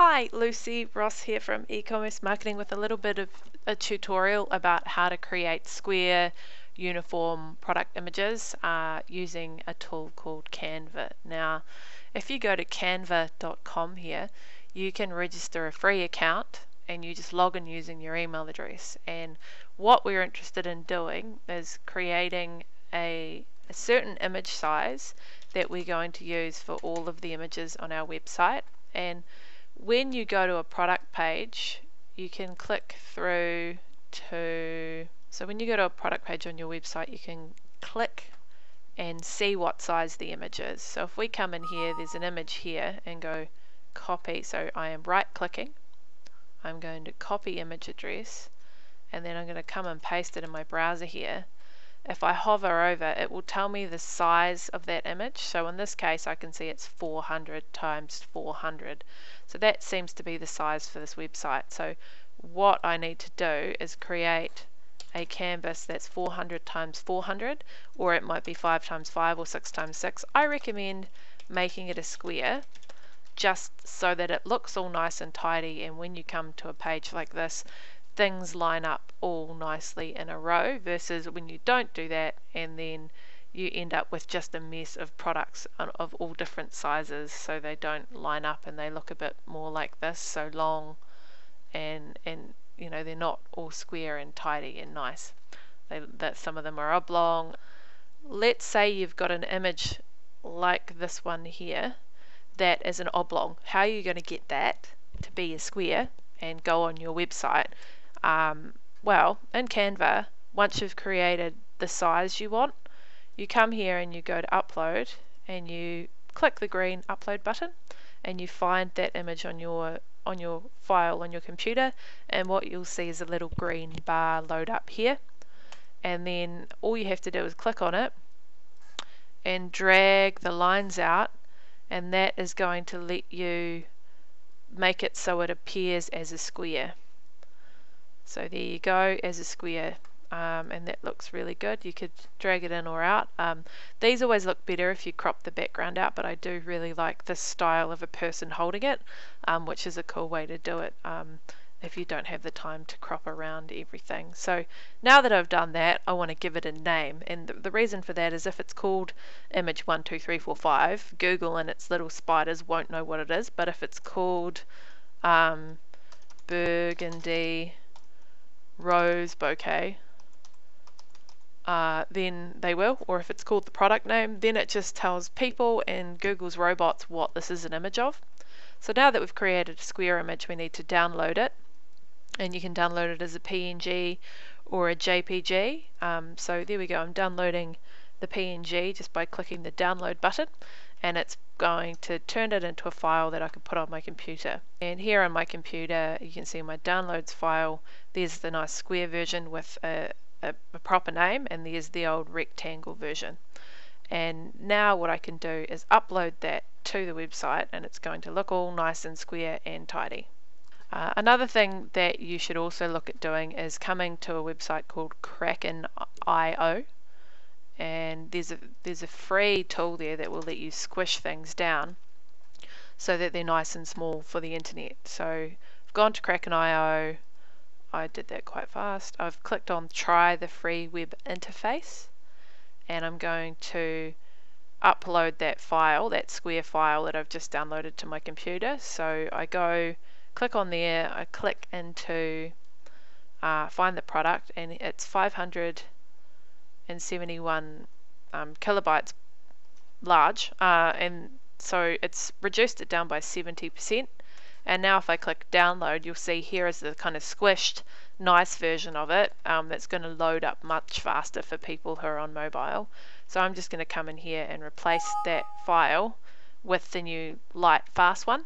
Hi, Lucy Ross here from e-commerce marketing with a little bit of a tutorial about how to create square uniform product images uh, using a tool called Canva. Now, if you go to canva.com here, you can register a free account and you just log in using your email address. And what we're interested in doing is creating a, a certain image size that we're going to use for all of the images on our website. And when you go to a product page, you can click through to, so when you go to a product page on your website, you can click and see what size the image is. So if we come in here, there's an image here and go copy. So I am right clicking. I'm going to copy image address and then I'm going to come and paste it in my browser here. If I hover over, it will tell me the size of that image. So in this case, I can see it's 400 times 400. So that seems to be the size for this website. So what I need to do is create a canvas that's 400 times 400 or it might be 5 times 5 or 6 times 6. I recommend making it a square just so that it looks all nice and tidy and when you come to a page like this things line up all nicely in a row versus when you don't do that and then you end up with just a mess of products of all different sizes so they don't line up and they look a bit more like this so long and and you know they're not all square and tidy and nice. They, that some of them are oblong. Let's say you've got an image like this one here that is an oblong. How are you going to get that to be a square and go on your website um, well in Canva once you've created the size you want you come here and you go to upload and you click the green upload button and you find that image on your on your file on your computer and what you'll see is a little green bar load up here. And then all you have to do is click on it and drag the lines out and that is going to let you make it so it appears as a square so there you go as a square um, and that looks really good. You could drag it in or out. Um, these always look better if you crop the background out, but I do really like this style of a person holding it, um, which is a cool way to do it um, if you don't have the time to crop around everything. So now that I've done that, I want to give it a name. And the, the reason for that is if it's called image 12345, Google and its little spiders won't know what it is, but if it's called um, burgundy rose bouquet, uh, then they will. Or if it's called the product name, then it just tells people and Google's robots what this is an image of. So now that we've created a square image, we need to download it. And you can download it as a PNG or a JPG. Um, so there we go, I'm downloading the PNG just by clicking the download button and it's going to turn it into a file that I can put on my computer. And here on my computer you can see my downloads file. There's the nice square version with a, a, a proper name and there's the old rectangle version and now what I can do is upload that to the website and it's going to look all nice and square and tidy. Uh, another thing that you should also look at doing is coming to a website called Kraken.io and there's a there's a free tool there that will let you squish things down so that they're nice and small for the internet. So I've gone to Kraken.io I did that quite fast. I've clicked on try the free web interface and I'm going to upload that file, that square file that I've just downloaded to my computer. So I go click on there, I click into uh, find the product and it's 571 um, kilobytes large uh, and so it's reduced it down by 70% and now if I click download, you'll see here is the kind of squished, nice version of it um, that's going to load up much faster for people who are on mobile. So I'm just going to come in here and replace that file with the new light fast one.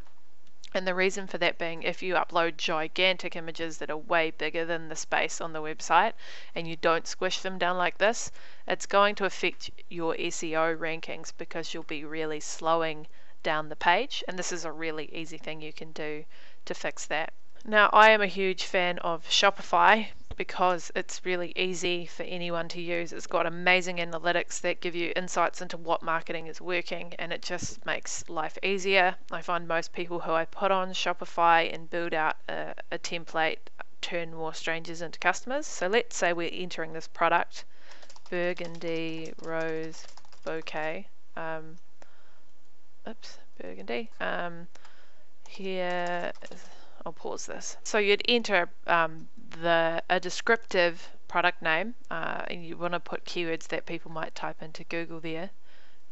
And the reason for that being if you upload gigantic images that are way bigger than the space on the website and you don't squish them down like this, it's going to affect your SEO rankings because you'll be really slowing down the page and this is a really easy thing you can do to fix that. Now I am a huge fan of Shopify because it's really easy for anyone to use. It's got amazing analytics that give you insights into what marketing is working and it just makes life easier. I find most people who I put on Shopify and build out a, a template turn more strangers into customers. So let's say we're entering this product, burgundy rose bouquet. Um, oops, burgundy. Um, here, I'll pause this. So you'd enter um, the a descriptive product name, uh, and you want to put keywords that people might type into Google there.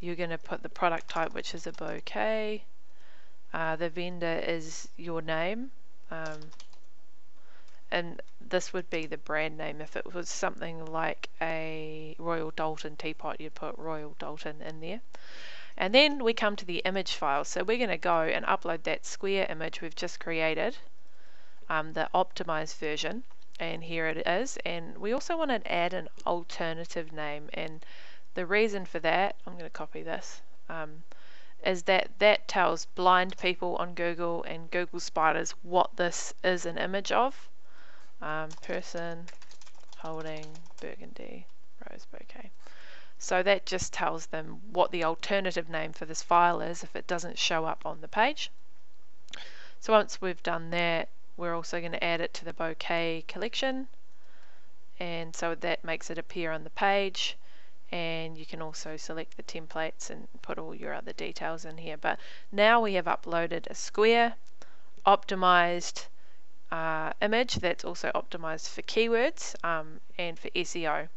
You're going to put the product type, which is a bouquet. Uh, the vendor is your name. Um, and this would be the brand name. If it was something like a Royal Doulton teapot, you'd put Royal Doulton in there. And then we come to the image file. So we're going to go and upload that square image we've just created, um, the optimized version. And here it is. And we also want to add an alternative name. And the reason for that, I'm going to copy this, um, is that that tells blind people on Google and Google spiders what this is an image of um, person holding burgundy rose bouquet. So that just tells them what the alternative name for this file is if it doesn't show up on the page. So once we've done that, we're also going to add it to the bouquet collection. And so that makes it appear on the page. And you can also select the templates and put all your other details in here. But now we have uploaded a square, optimized, uh, image that's also optimized for keywords um, and for SEO.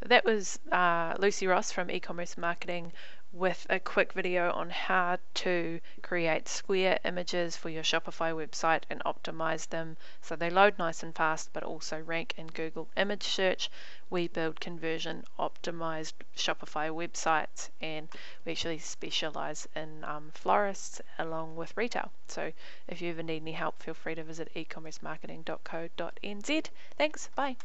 That was uh, Lucy Ross from e-commerce marketing with a quick video on how to create square images for your Shopify website and optimize them so they load nice and fast but also rank in Google image search. We build conversion optimized Shopify websites and we actually specialize in um, florists along with retail. So if you ever need any help, feel free to visit ecommercemarketing.co.nz. Thanks, bye.